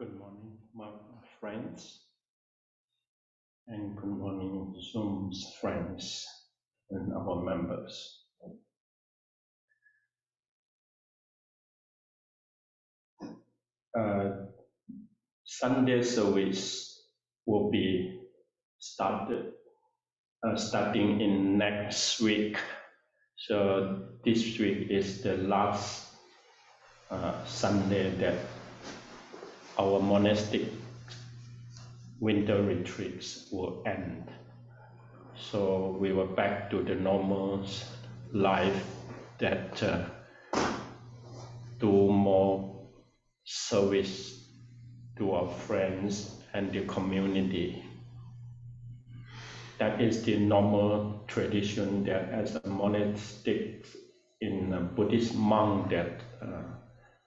Good morning, my friends, and good morning, Zoom's friends and our members. Uh, Sunday service will be started uh, starting in next week. So this week is the last uh, Sunday that our monastic winter retreats will end. So we were back to the normal life that uh, do more service to our friends and the community. That is the normal tradition that as a monastic in a Buddhist monk that uh,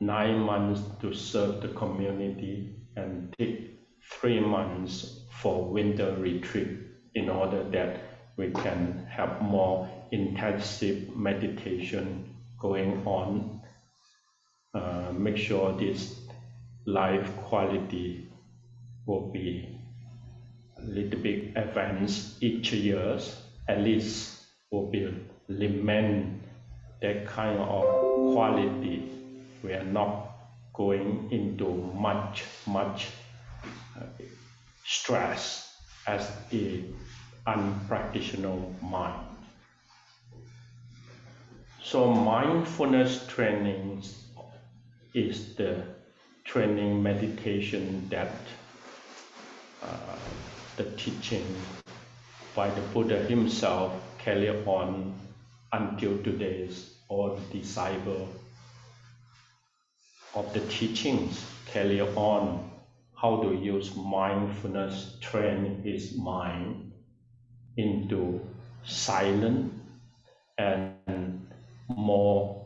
nine months to serve the community and take three months for winter retreat in order that we can have more intensive meditation going on. Uh, make sure this life quality will be a little bit advanced each year, at least will be remain that kind of quality we are not going into much, much uh, stress as the unpractitioner mind. So mindfulness training is the training meditation that uh, the teaching by the Buddha himself carry on until today's all disciple of the teachings carry on how to use mindfulness train his mind into silent and more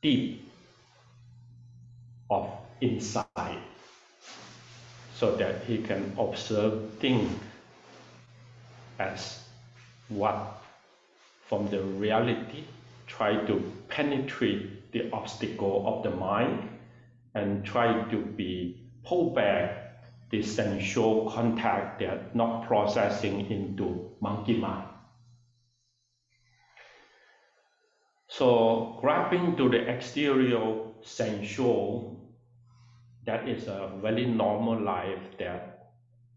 deep of insight so that he can observe things as what from the reality try to penetrate the obstacle of the mind and try to be pull back the sensual contact that not processing into monkey mind. So grabbing to the exterior sensual, that is a very normal life that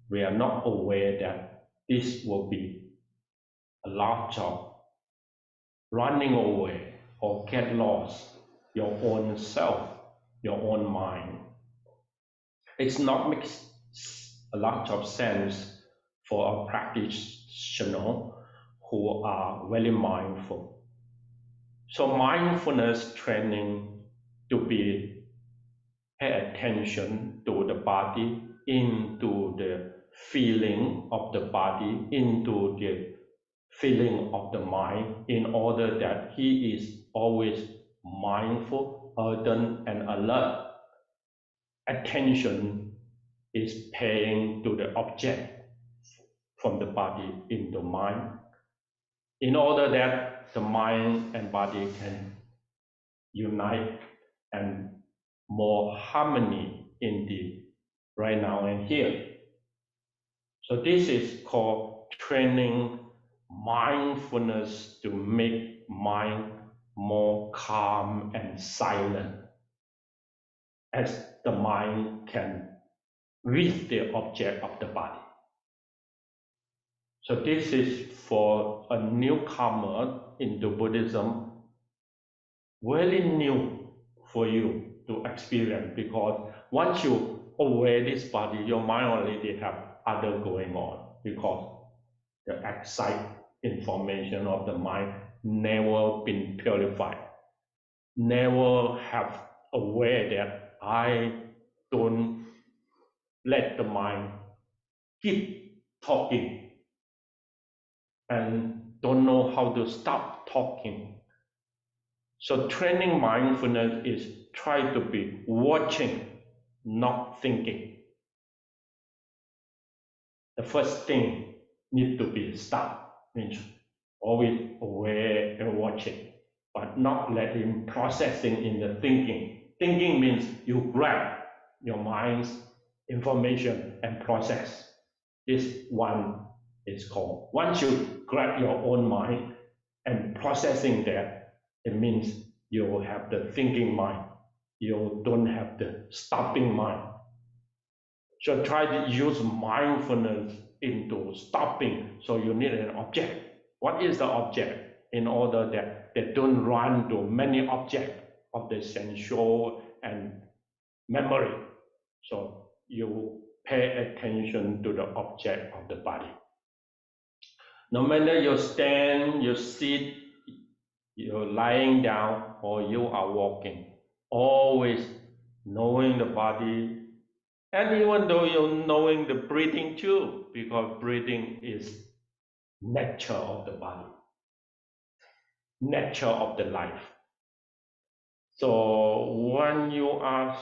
we are not aware that this will be a lot of running away or get lost your own self, your own mind. It's not makes a lot of sense for a practitioner who are very mindful. So mindfulness training to be pay attention to the body, into the feeling of the body, into the feeling of the mind, in order that he is always mindful, ardent, and alert. Attention is paying to the object from the body in the mind in order that the mind and body can unite and more harmony in the right now and here. So this is called training mindfulness to make mind more calm and silent as the mind can reach the object of the body. So this is for a newcomer into Buddhism, very new for you to experience because once you aware this body, your mind already have other going on because the excite information of the mind never been purified, never have aware that I don't let the mind keep talking and don't know how to stop talking. So training mindfulness is try to be watching, not thinking. The first thing need to be stop, always aware and watching, but not letting processing in the thinking. Thinking means you grab, your mind's information and process. This one is called. Once you grab your own mind and processing that, it means you have the thinking mind. You don't have the stopping mind. So try to use mindfulness into stopping. So you need an object. What is the object? In order that they don't run to many objects of the sensual and memory. So you pay attention to the object of the body. No matter you stand, you sit, you're lying down, or you are walking, always knowing the body. And even though you're knowing the breathing too, because breathing is nature of the body, nature of the life. So when you are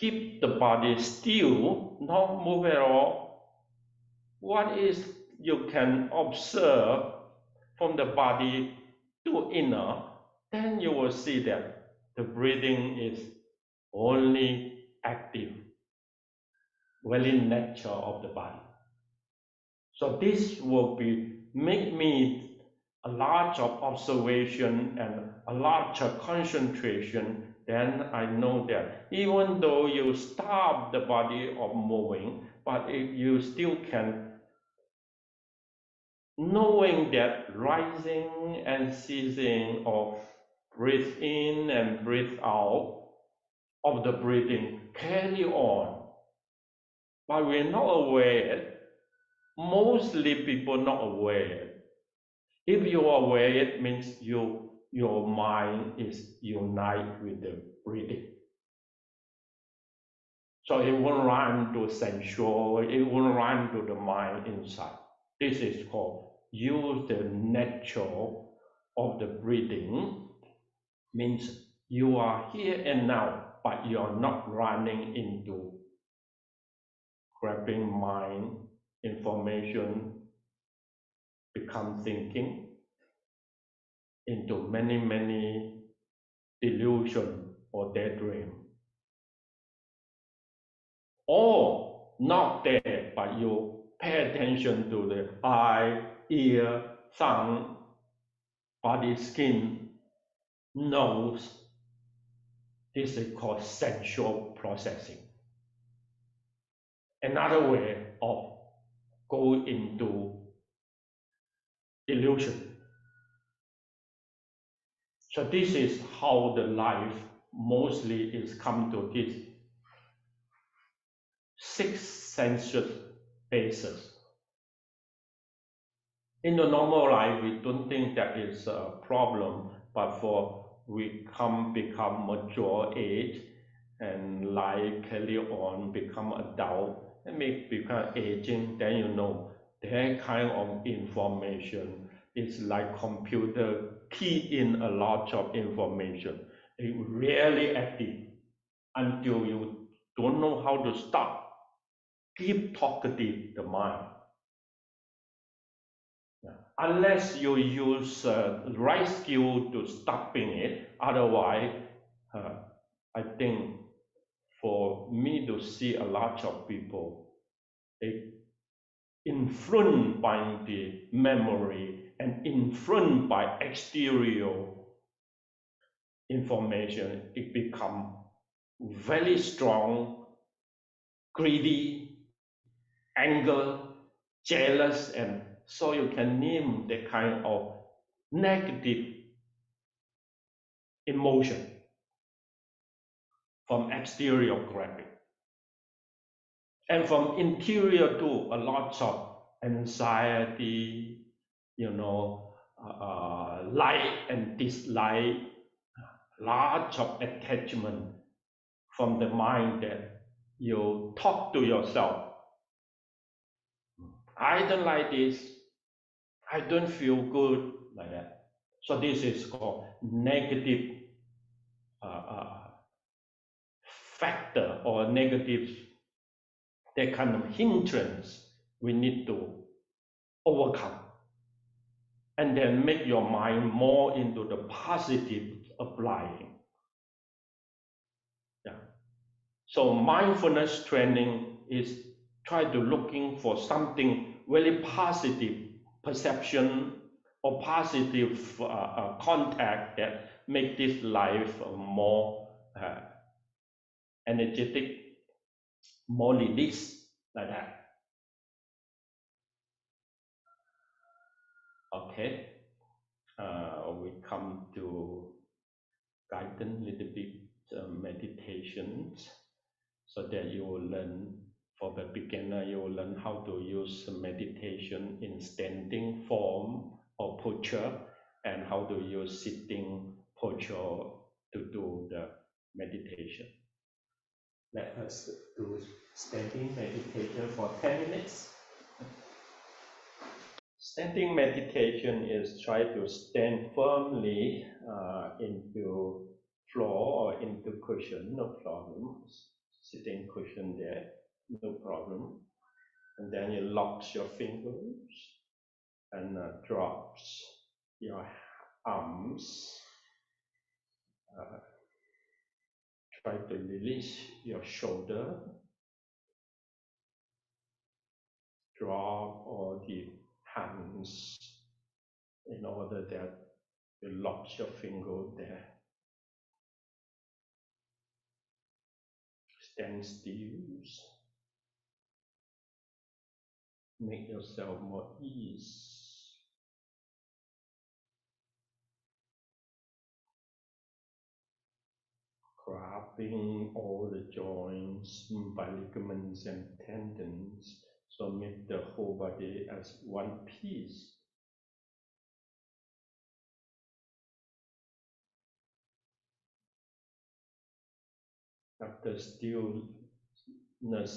keep the body still, not move at all, what is you can observe from the body to inner, then you will see that the breathing is only active, very nature of the body. So this will be make me a larger observation and a larger concentration, then I know that even though you stop the body of moving, but if you still can knowing that rising and ceasing of breathe in and breathe out of the breathing carry on. But we're not aware. Mostly people not aware. If you are aware, it means you your mind is united with the breathing. So it won't run to sensual, it won't run to the mind inside. This is called use the nature of the breathing means you are here and now, but you are not running into grabbing mind information, become thinking into many, many delusion or daydream. Or not there, but you pay attention to the eye, ear, tongue, body, skin, nose. This is called sensual processing. Another way of going into illusion. So this is how the life mostly is come to this six sensuous basis. In the normal life, we don't think that is a problem, but for we come become mature age and life carry on, become adult, make become aging, then you know that kind of information is like computer key in a lot of information. It really active until you don't know how to stop. Keep talkative the mind unless you use uh, right skill to stopping it. Otherwise, uh, I think for me to see a lot of people, influenced by the memory and influenced by exterior information, it become very strong, greedy, anger, jealous, and so you can name the kind of negative emotion from exterior grabbing. And from interior too, a lot of anxiety, you know, uh, uh like and dislike, lots of attachment from the mind that you talk to yourself. I don't like this, I don't feel good like that. So this is called negative uh, uh, factor or negative that kind of hindrance we need to overcome and then make your mind more into the positive applying. Yeah. So mindfulness training is try to looking for something very positive perception or positive uh, uh, contact that make this life more uh, energetic, more release like that. Okay, uh, we come to guidance little bit uh, meditations so that you will learn for the beginner you will learn how to use meditation in standing form or posture and how to use sitting posture to do the meditation let us do standing meditation for 10 minutes Standing meditation is try to stand firmly uh, into floor or into cushion, no problem. Sitting cushion there, no problem. And then you lock your fingers and uh, drops your arms. Uh, try to release your shoulder. Drop all the hands in order that you lock your finger there. Stand still. Make yourself more ease. Grabbing all the joints by ligaments and tendons so make the whole body as one piece. Have the stillness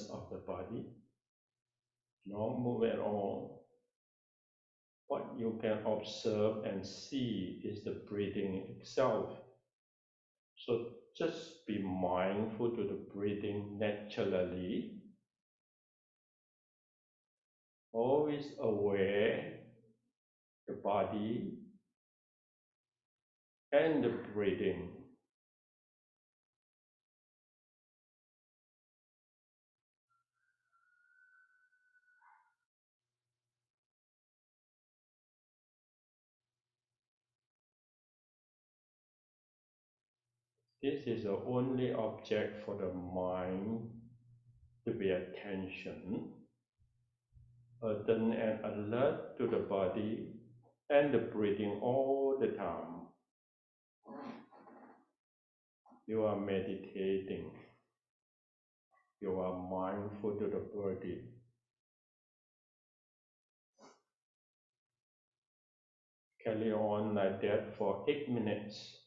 of the body. Don't move at all. What you can observe and see is the breathing itself. So just be mindful to the breathing naturally always aware the body and the breathing. This is the only object for the mind to be attention attention and alert to the body and the breathing all the time. You are meditating. You are mindful to the body. Carry on like that for eight minutes.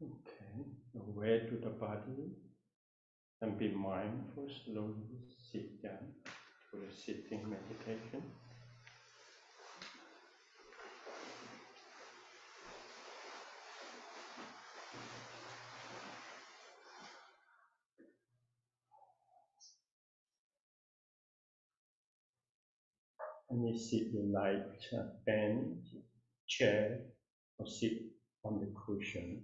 Okay, away to the body and be mindful, slowly sit down for the sitting meditation. And you sit in like a bench, chair, or sit on the cushion.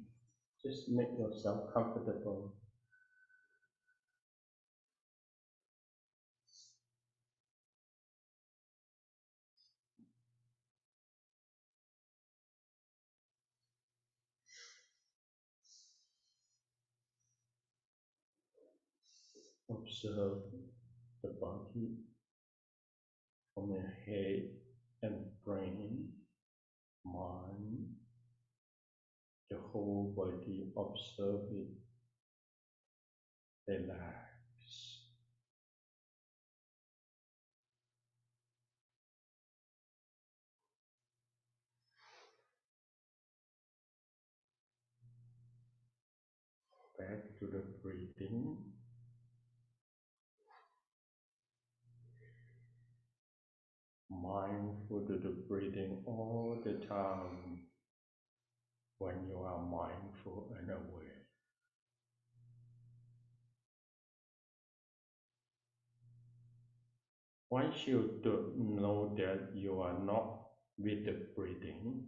Just make yourself comfortable. Observe the body from the head and brain, mind, the whole body, observe it, relax. Back to the breathing. Mindful to the breathing all the time when you are mindful and aware. Once you do know that you are not with the breathing,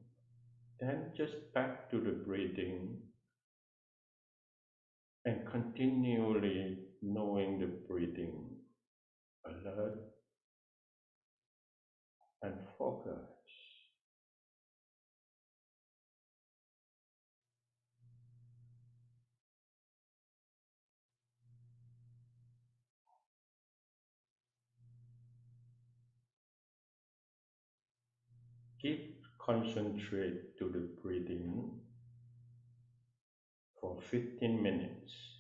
then just back to the breathing and continually knowing the breathing, alert and focus. Keep concentrate to the breathing for 15 minutes.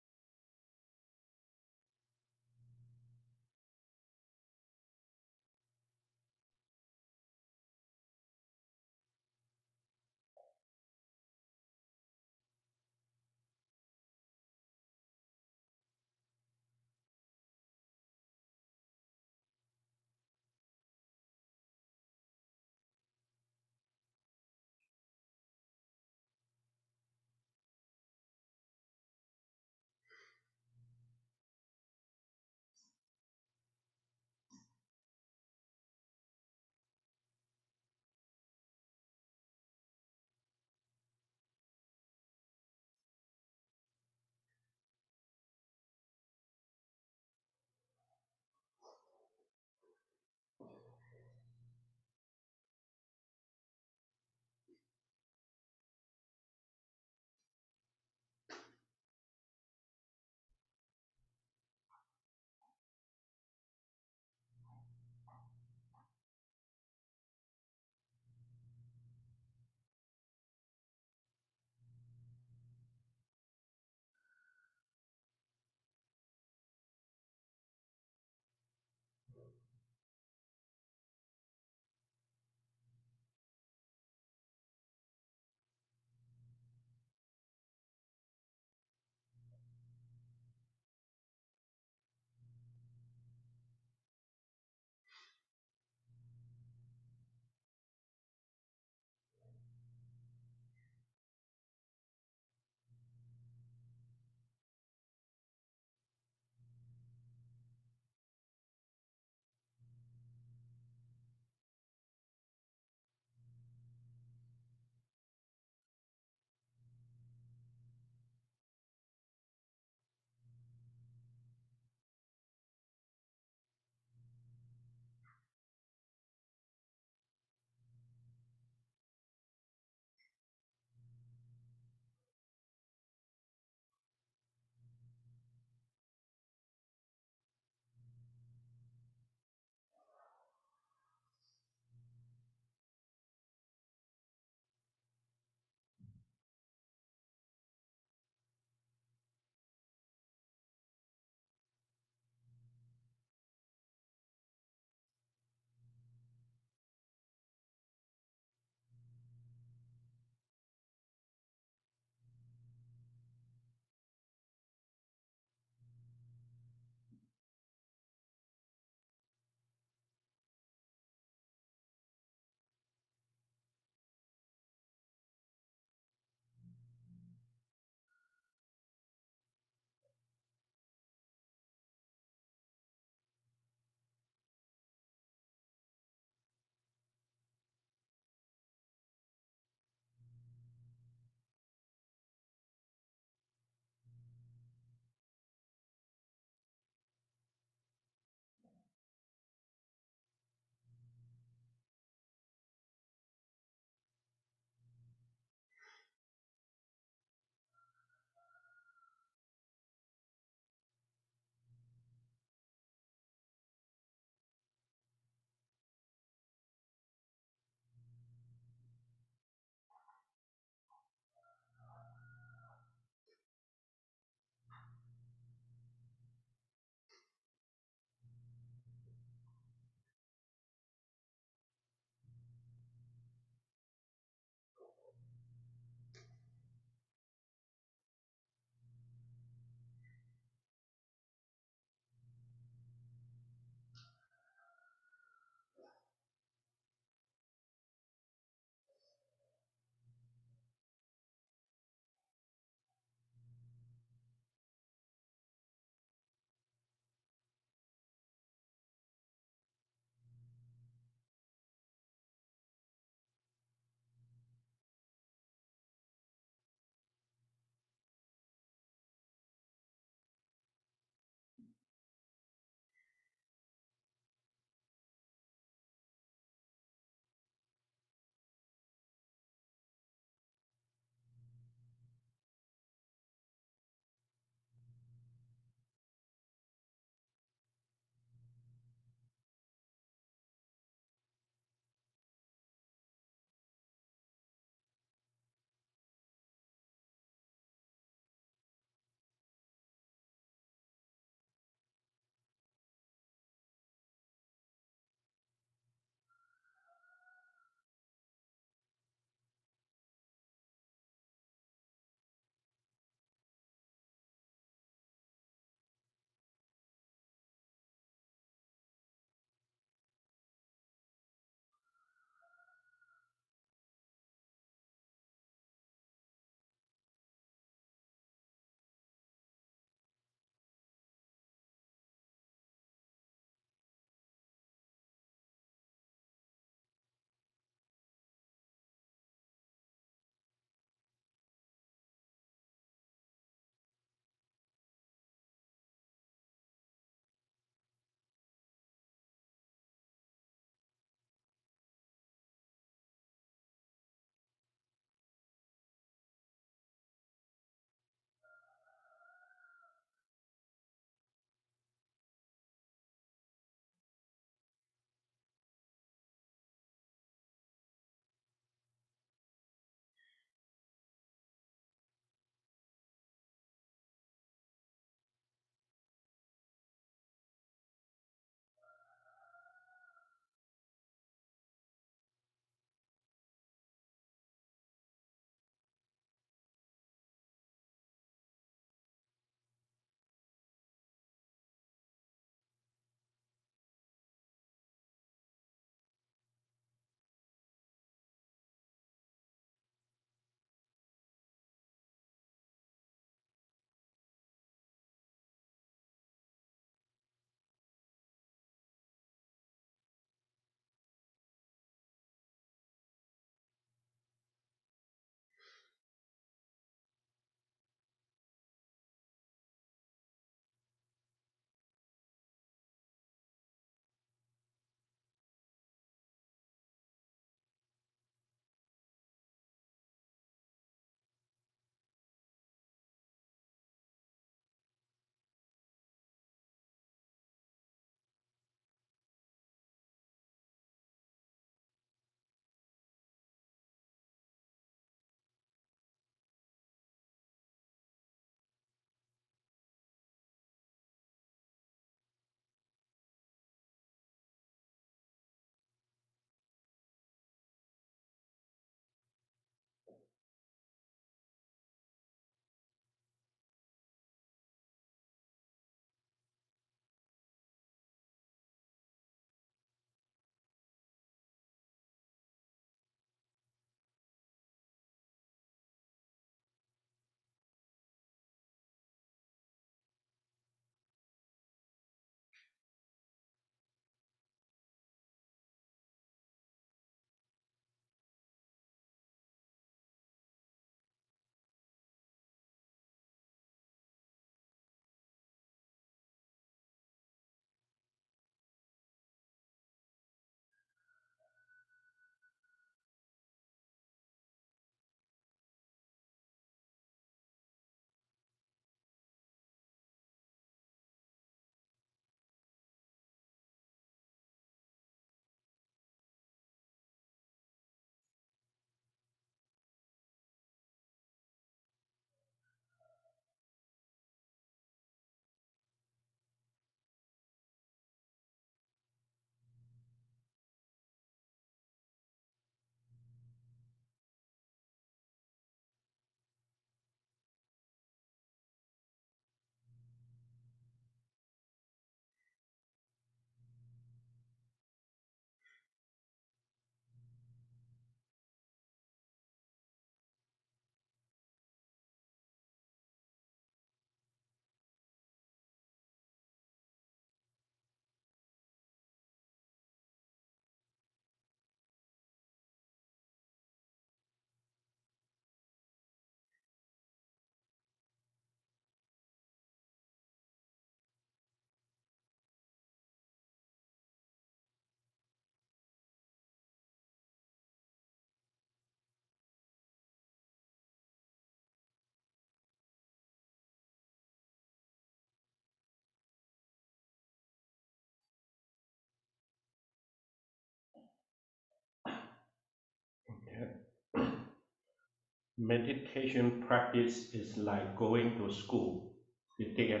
Meditation practice is like going to school. You take a,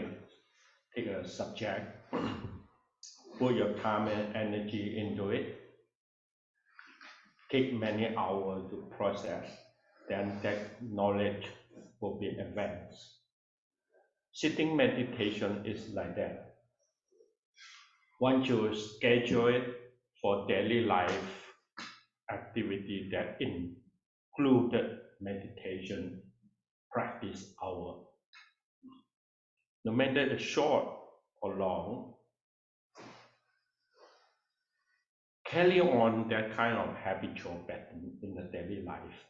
take a subject, put your time and energy into it, take many hours to process, then that knowledge will be advanced. Sitting meditation is like that. Once you schedule it for daily life activity that included meditation practice hour, no matter the short or long, carry on that kind of habitual pattern in the daily life,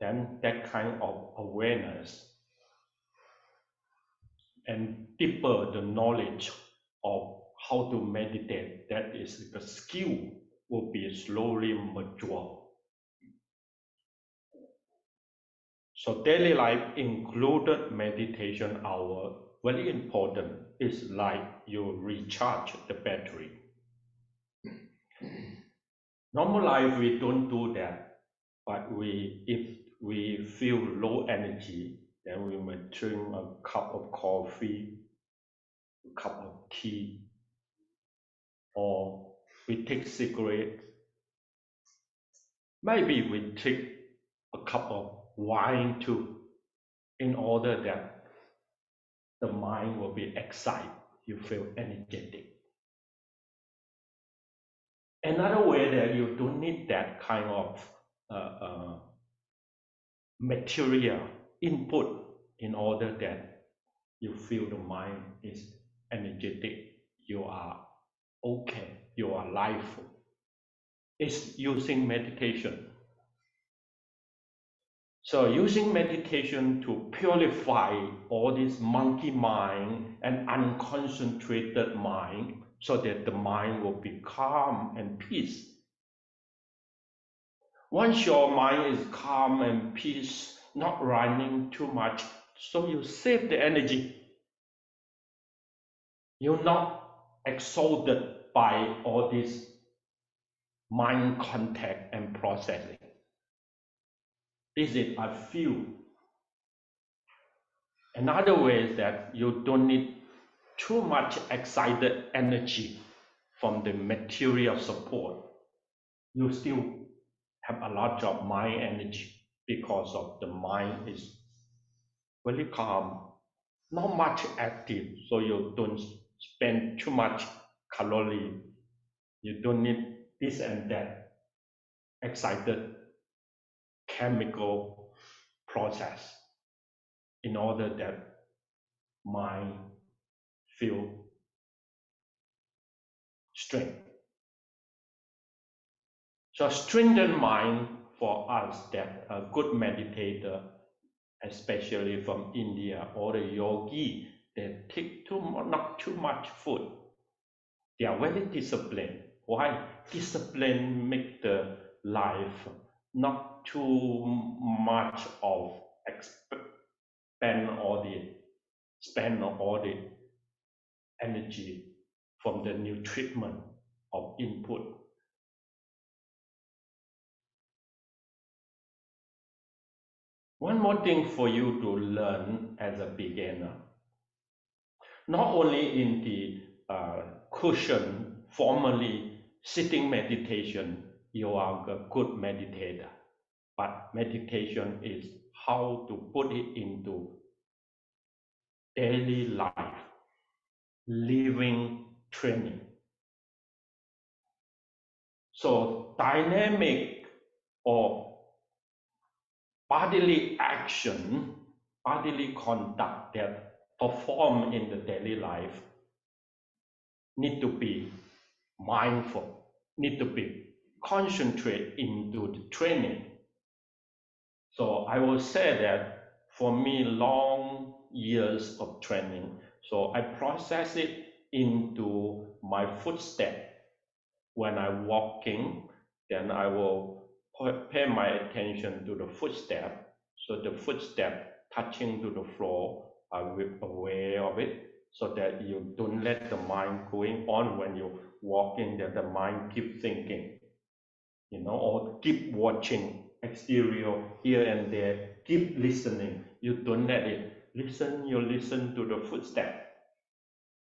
then that kind of awareness and deeper the knowledge of how to meditate, that is the skill will be slowly mature. So daily life included meditation hour, very important. It's like you recharge the battery. Normal life, we don't do that. But we, if we feel low energy, then we might drink a cup of coffee, a cup of tea, or we take cigarette. Maybe we take a cup of wine too, in order that the mind will be excited, you feel energetic. Another way that you don't need that kind of uh, uh, material input in order that you feel the mind is energetic, you are okay, you are liveful. It's using meditation. So using meditation to purify all this monkey mind and unconcentrated mind so that the mind will be calm and peace. Once your mind is calm and peace, not running too much, so you save the energy. You're not exhausted by all this mind contact and processing. This it a few. Another way is that you don't need too much excited energy from the material support, you still have a lot of mind energy because of the mind is very calm, not much active, so you don't spend too much calorie. You don't need this and that excited chemical process in order that mind feel strength. So strengthen mind for us that a good meditator, especially from India or the yogi, they take too not too much food. They are very disciplined. Why? Discipline make the life not too much of spend all the spend all the energy from the new treatment of input. One more thing for you to learn as a beginner. Not only in the uh, cushion, formally sitting meditation, you are a good meditator. But meditation is how to put it into daily life living training. So dynamic or bodily action, bodily conduct that perform in the daily life need to be mindful, need to be concentrate into the training. So I will say that for me, long years of training so I process it into my footstep. When I'm walking, then I will pay my attention to the footstep. So the footstep touching to the floor, I will aware of it so that you don't let the mind going on when you're walking that the mind keep thinking, you know, or keep watching exterior here and there. Keep listening. You don't let it. Listen, you listen to the footstep.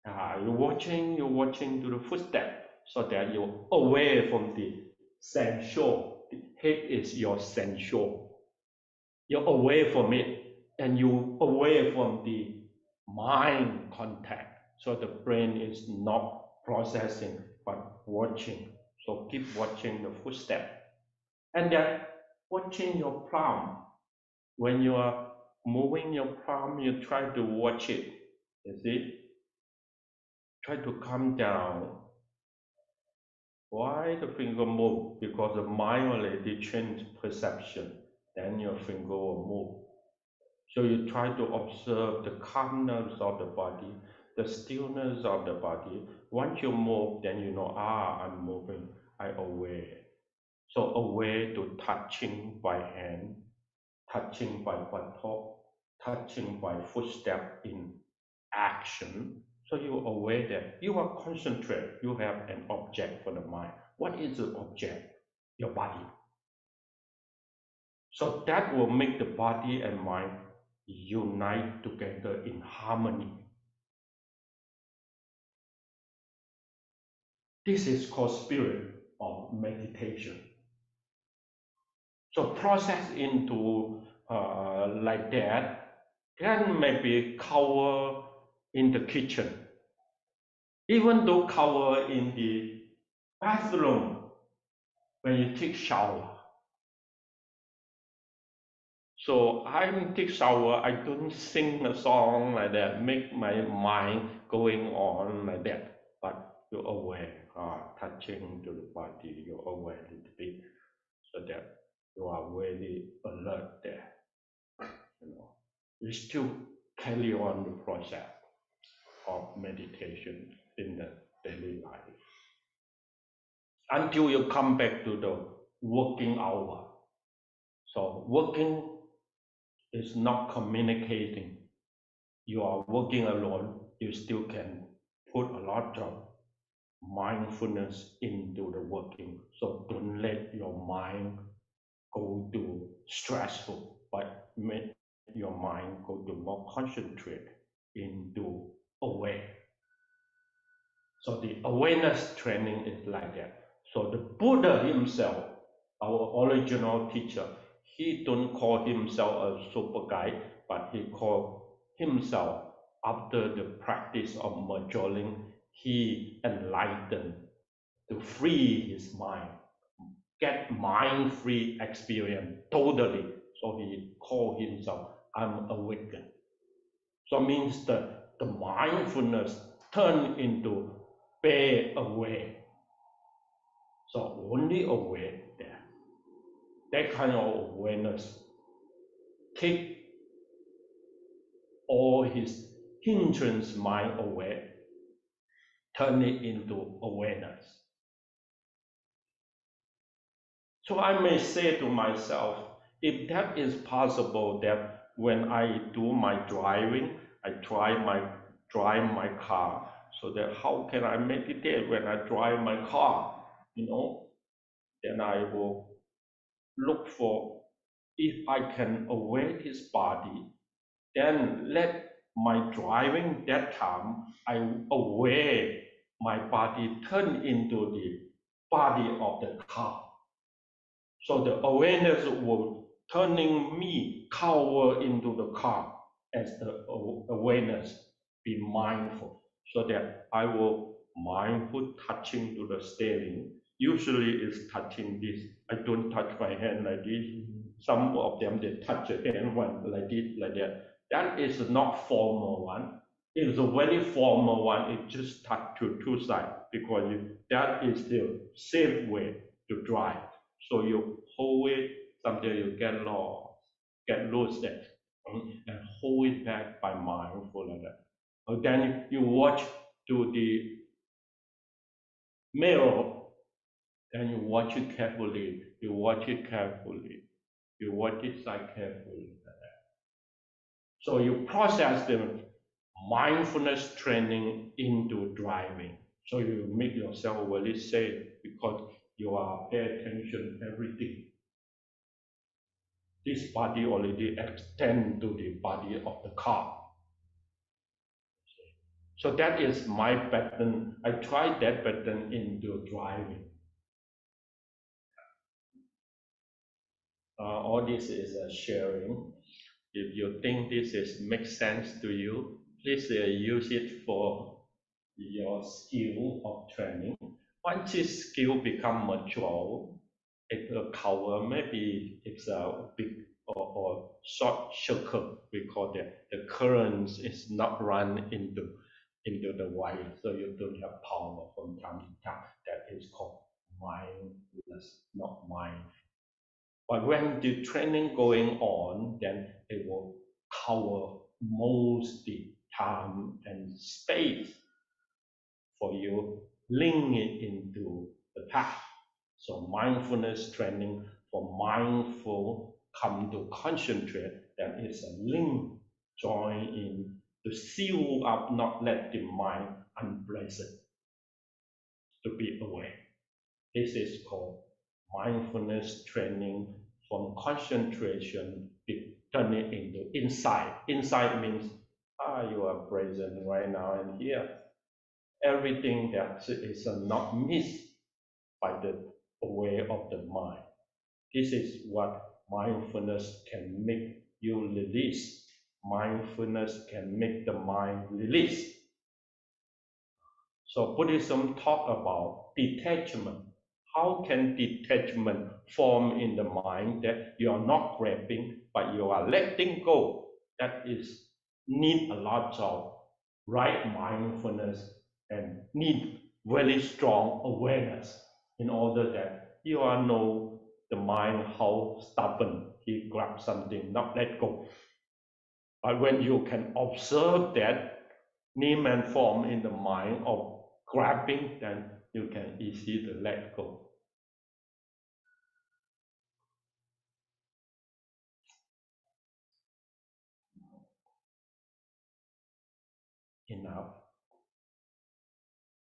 Uh, you're watching, you're watching to the footstep so that you're away from the sensual. The head is your sensual. You're away from it and you away from the mind contact. So the brain is not processing but watching. So keep watching the footstep. And then watching your palm. When you are moving your palm, you try to watch it. You see? Try to calm down. Why the finger move? Because the mind already changed perception. Then your finger will move. So you try to observe the calmness of the body, the stillness of the body. Once you move, then you know, ah, I'm moving, I aware. So aware to touching by hand, touching by buttock, touching by footstep in action. So you're aware that you are concentrated, you have an object for the mind. What is the object? Your body. So that will make the body and mind unite together in harmony. This is called spirit of meditation. So process into uh, like that, then maybe cover in the kitchen. Even though cover in the bathroom when you take shower. So I'm take shower, I don't sing a song like that, make my mind going on like that, but you're aware, Uh, touching to the body, you're aware a little bit, so that you are very alert there. You know, you still carry on the process of meditation in the daily life until you come back to the working hour. So working is not communicating. You are working alone, you still can put a lot of mindfulness into the working. So don't let your mind go to stressful, but make your mind go to more concentrate into aware. So the awareness training is like that. So the Buddha himself, our original teacher, he don't call himself a super guy, but he called himself after the practice of majoring, he enlightened to free his mind, get mind-free experience totally. So he called himself, I'm awakened. So means the, the mindfulness turned into be aware. So only aware there. that kind of awareness take all his hindrance mind away, turn it into awareness. So I may say to myself, if that is possible, that when I do my driving, I try my drive my car, so that how can I meditate when I drive my car? You know, then I will look for if I can awake his body, then let my driving that time, I aware my body turn into the body of the car. So the awareness will turning me cover into the car as the awareness, be mindful, so that I will mindful touching to the steering usually it's touching this. I don't touch my hand like this. Mm-hmm. Some of them they touch the hand one like this, like that. That is not formal one. It is a very formal one. It just touch to two sides because you, that is the safe way to drive. So you hold it, sometimes you get lost, get lost there, mm-hmm. and hold it back by mindful like that. And then you watch to the mirror then you watch it carefully. You watch it carefully. You watch it side carefully. So you process the mindfulness training into driving. So you make yourself very safe because you are pay attention everything. this body already extend to the body of the car. So that is my pattern. I try that pattern into driving. Uh, all this is a sharing. If you think this is makes sense to you, please uh, use it for your skill of training. Once this skill become mature, it will cover maybe it's a big or, or short circuit. We call that the currents is not run into into the wire, so you don't have power from time to time. That is called mindfulness, not mind. But when the training going on, then it will cover most the time and space for you, link it into the path. So mindfulness training for mindful come to concentrate, that is a link join in to seal up, not let the mind unpleasant to be away. This is called mindfulness training from concentration, turn it into insight. Insight means, ah, you are present right now and here. Everything that is not missed by the way of the mind. This is what mindfulness can make you release. Mindfulness can make the mind release. So Buddhism talk about detachment. How can detachment form in the mind that you are not grabbing, but you are letting go? That is need a lot of right mindfulness and need very strong awareness in order that you are know the mind how stubborn he grab something, not let go. But when you can observe that name and form in the mind of grabbing, then you can easily let go. Enough.